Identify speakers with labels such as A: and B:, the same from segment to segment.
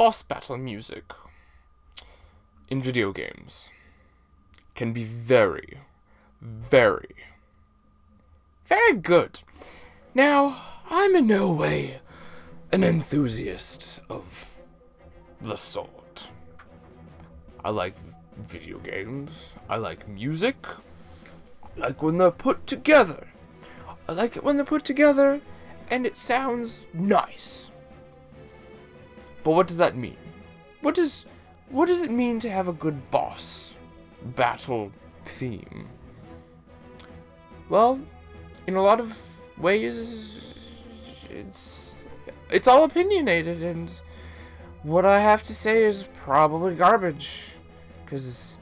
A: boss battle music in video games can be very, very, very good. Now, I'm in no way an enthusiast of the sort. I like video games. I like music. I like when they're put together. I like it when they're put together and it sounds nice. But what does that mean? What does what does it mean to have a good boss battle theme? Well, in a lot of ways it's it's all opinionated and what I have to say is probably garbage cuz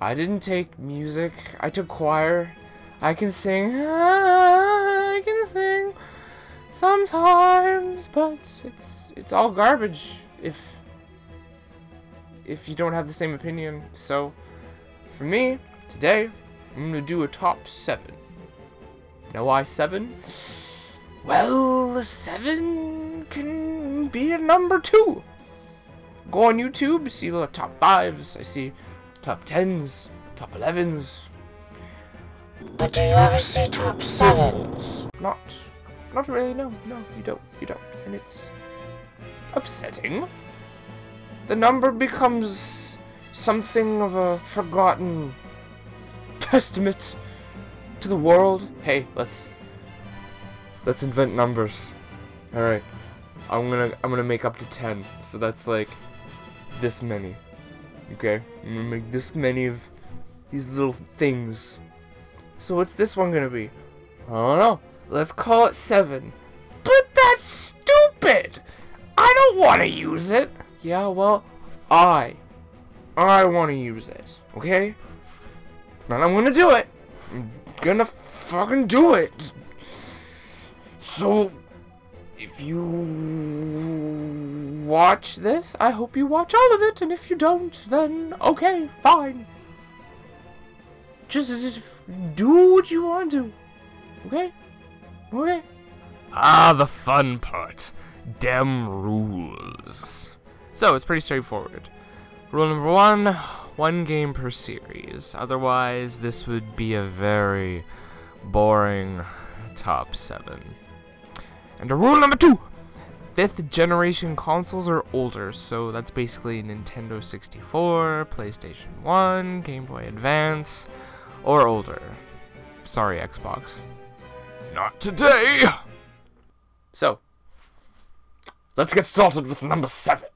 A: I didn't take music. I took choir. I can sing. I can sing sometimes, but it's it's all garbage if if you don't have the same opinion. So for me today, I'm gonna do a top seven. Now why seven? Well, seven can be a number too. Go on YouTube, see the top fives. I see top tens, top elevens.
B: But do you ever see top sevens?
A: Not, not really. No, no, you don't. You don't, and it's upsetting. The number becomes something of a forgotten testament to the world. Hey, let's let's invent numbers. All right, I'm gonna I'm gonna make up to ten. So that's like this many. Okay, I'm gonna make this many of these little things. So what's this one gonna be? I don't know. Let's call it seven. But that's stupid! I don't want to use it. Yeah, well, I. I want to use it, okay? And I'm gonna do it. I'm gonna fucking do it. So, if you watch this, I hope you watch all of it, and if you don't, then okay, fine. Just, just do what you want to. Okay? Okay? Ah, the fun part. Dem rules. So, it's pretty straightforward. Rule number one one game per series. Otherwise, this would be a very boring top seven. And rule number two fifth generation consoles are older, so that's basically Nintendo 64, PlayStation 1, Game Boy Advance, or older. Sorry, Xbox. Not today! So, let's get started with number seven.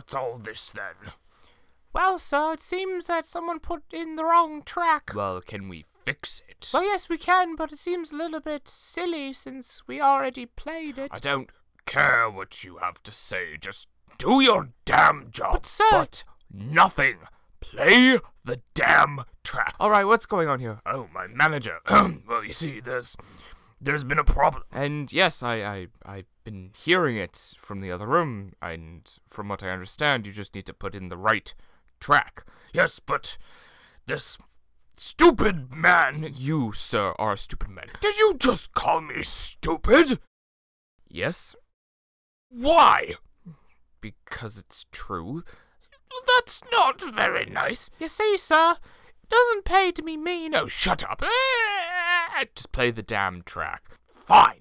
C: What's all this then?
A: Well, sir, it seems that someone put in the wrong track.
C: Well, can we fix it?
A: Well, yes, we can, but it seems a little bit silly since we already played it.
C: I don't care what you have to say. Just do your damn job.
A: But, sir-
C: But nothing. Play the damn track.
A: All right, what's going on here?
C: Oh, my manager. well, you see, there's there's been a problem.
A: And yes, I, I, I've been hearing it from the other room, and from what I understand, you just need to put in the right track.
C: Yes, but this Stupid man! You, sir, are a stupid man. Did you just call me stupid?
A: Yes,
C: Why?
A: because it's true.
C: That's not very nice.
A: You see, sir, it doesn't pay to be mean.
C: No, shut up.
A: Eh, just play the damn track.
C: Fine.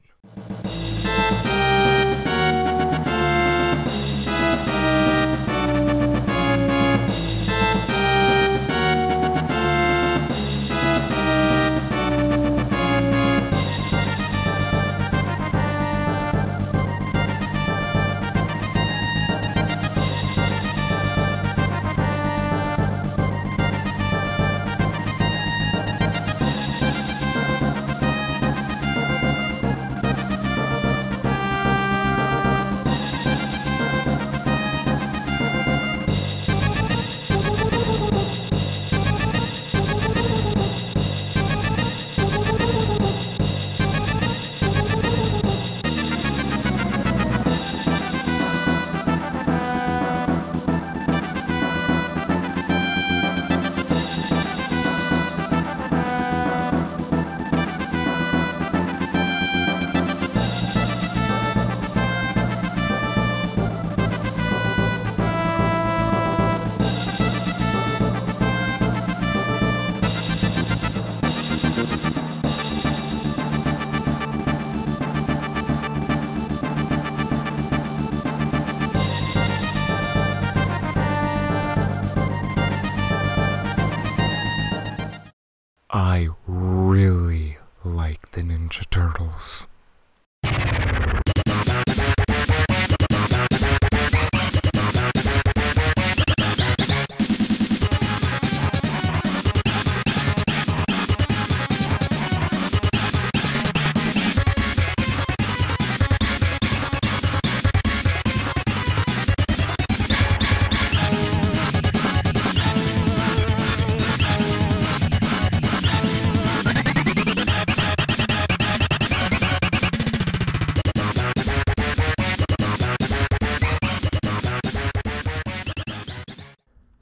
A: I really like the Ninja Turtles.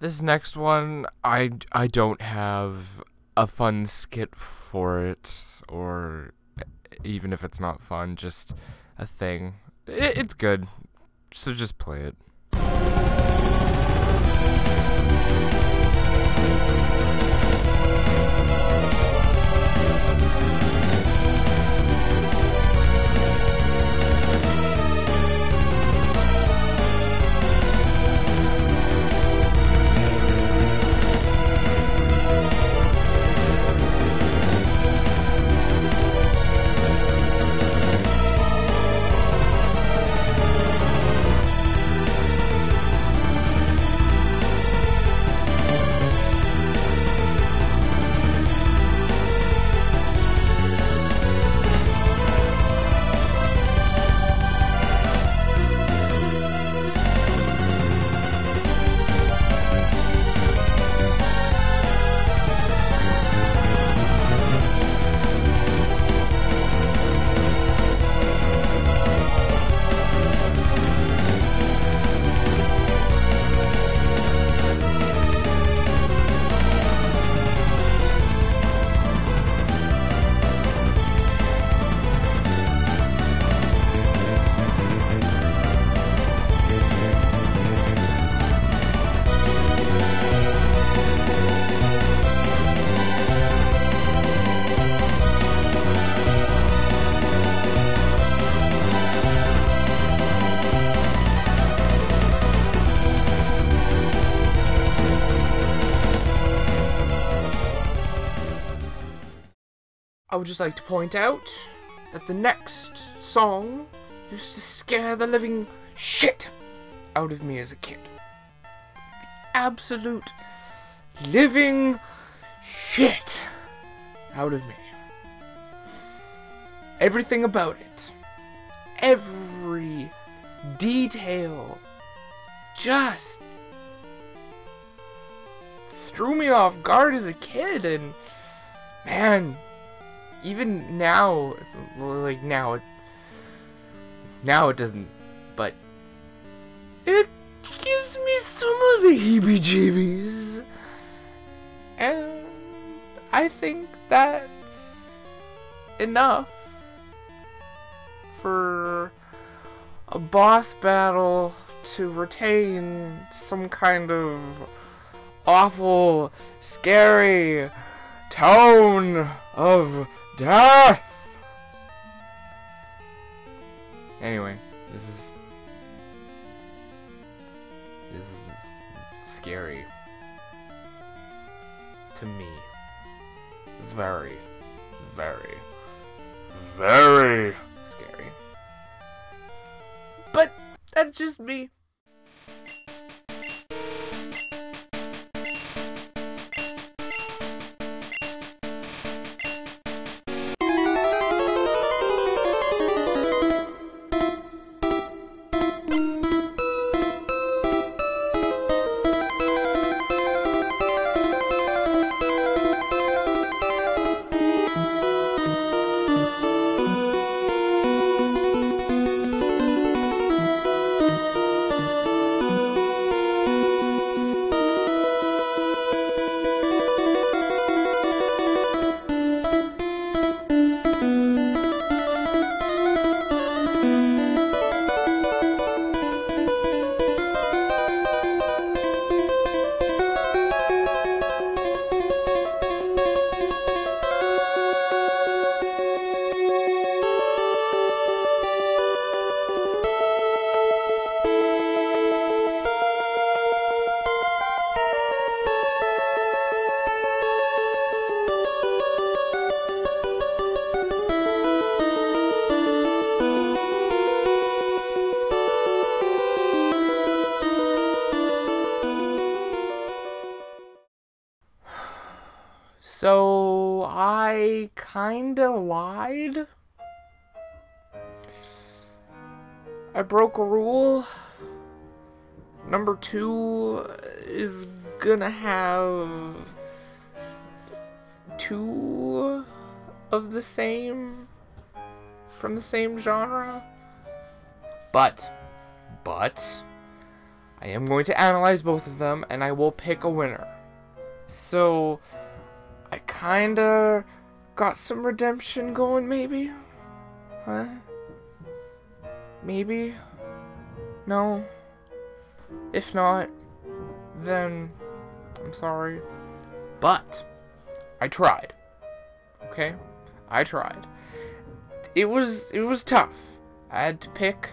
A: This next one, I, I don't have a fun skit for it, or even if it's not fun, just a thing. I it's good, so just play it. I would just like to point out that the next song used to scare the living shit out of me as a kid. The absolute living shit out of me. Everything about it, every detail, just threw me off guard as a kid, and man, even now, like now, it, now it doesn't, but it gives me some of the heebie-jeebies, and I think that's enough for a boss battle to retain some kind of awful, scary tone of death. Anyway, this is this is scary to me. Very, very, very scary. But that's just me. Kinda lied. I broke a rule. Number two is gonna have two of the same from the same genre. But, but, I am going to analyze both of them and I will pick a winner. So, I kinda got some redemption going, maybe? Huh? Maybe? No? If not, then I'm sorry. But I tried. Okay? I tried. It was it was tough. I had to pick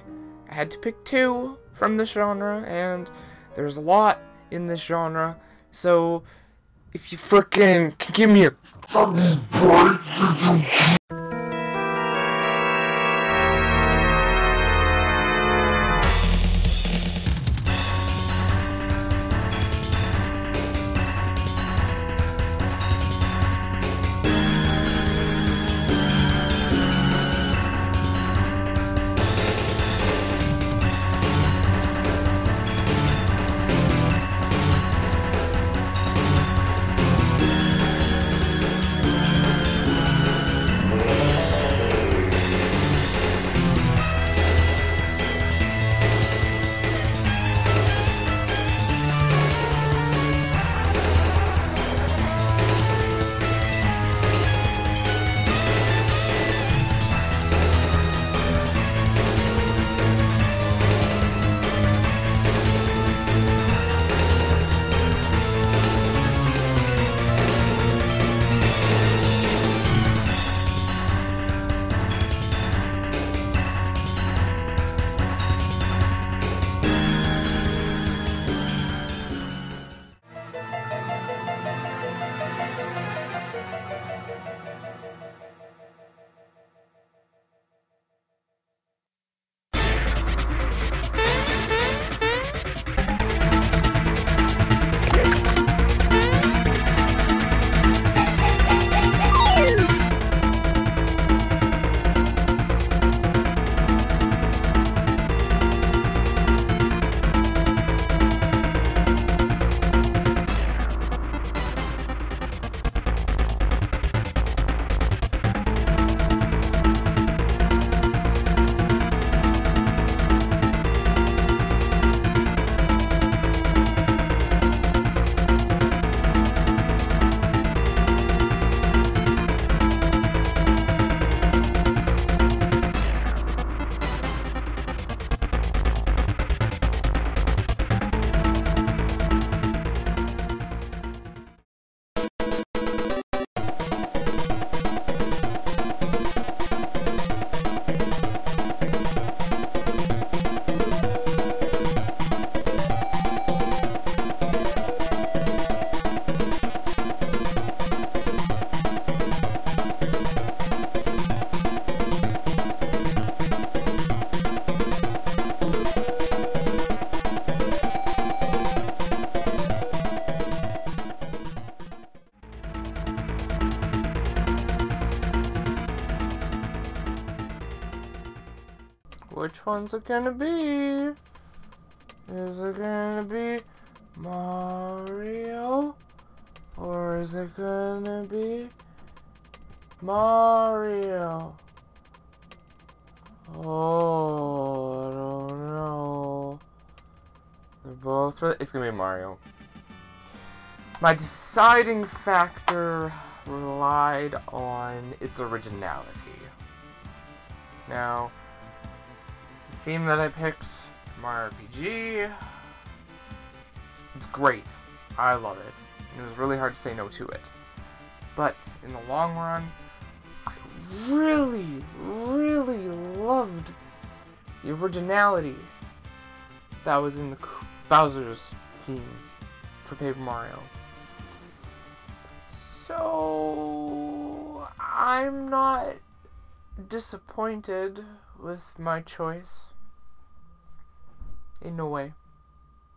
A: I had to pick two from this genre and there's a lot in this genre. So if you frickin' give me a fucking One's it gonna be? Is it gonna be Mario? Or is it gonna be Mario? Oh, I don't know. They're both. It's gonna be Mario. My deciding factor relied on its originality. Now, theme that I picked, Mario RPG, it's great. I love it. It was really hard to say no to it. But in the long run, I really, really loved the originality that was in the Bowser's theme for Paper Mario. So I'm not disappointed with my choice. In no way.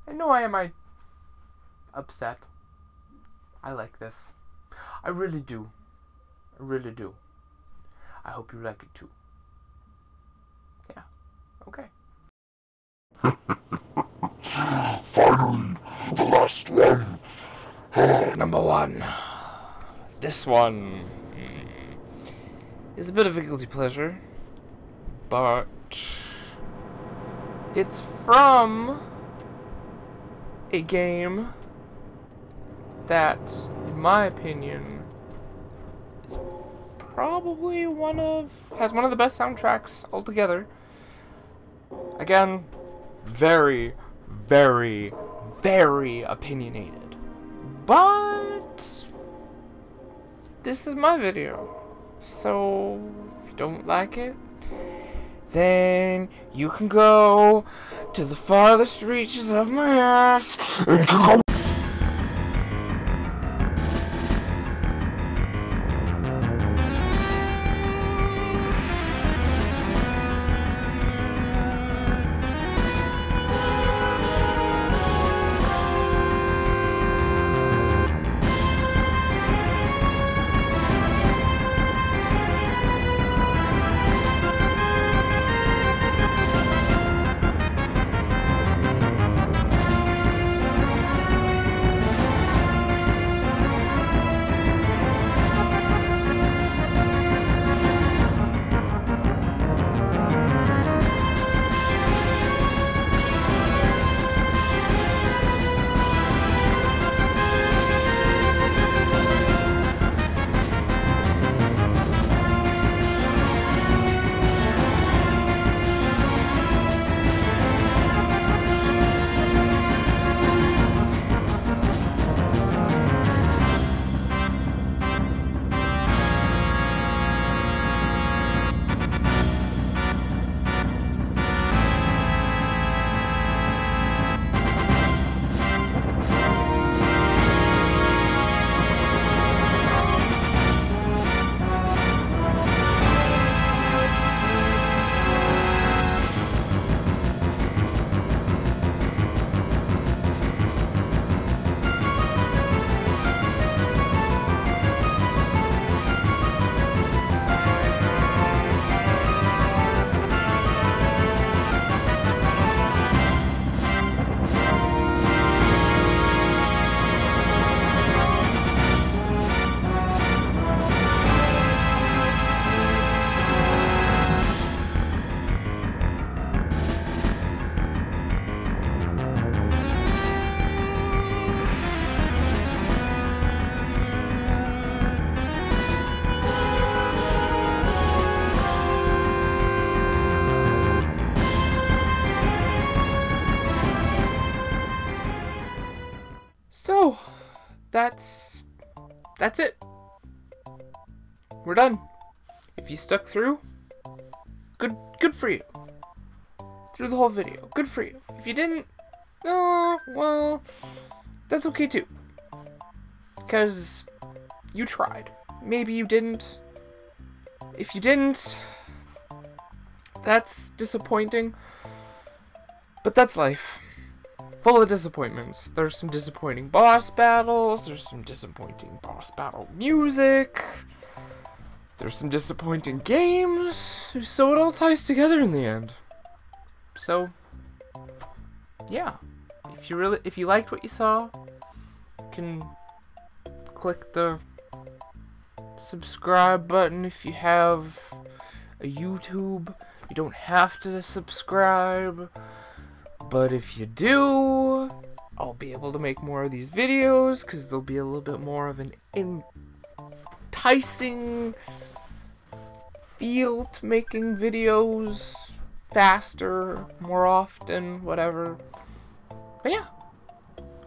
A: In no way am I upset. I like this. I really do. I really do. I hope you like it too. Yeah. Okay.
B: Finally, the last one.
A: Number one. This one mm, is a bit of a guilty pleasure, but it's from a game that, in my opinion, is probably one of has one of the best soundtracks altogether. Again, very, very, very opinionated. But this is my video. So if you don't like it, then you can go to the farthest reaches of my ass. That's it. We're done. If you stuck through, good good for you. Through the whole video, good for you. If you didn't, oh well, that's okay too. Cause you tried. Maybe you didn't. If you didn't, that's disappointing. But that's life full of disappointments. There's some disappointing boss battles, there's some disappointing boss battle music, there's some disappointing games, so it all ties together in the end. So, yeah. If you really, if you liked what you saw, you can click the subscribe button if you have a YouTube. You don't have to subscribe. But if you do, I'll be able to make more of these videos because there'll be a little bit more of an enticing feel to making videos faster, more often, whatever. But yeah.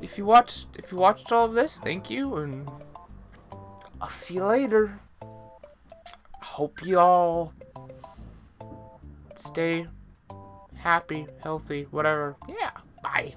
A: If you watched if you watched all of this, thank you and I'll see you later. Hope you all stay happy, healthy, whatever. Yeah. Bye.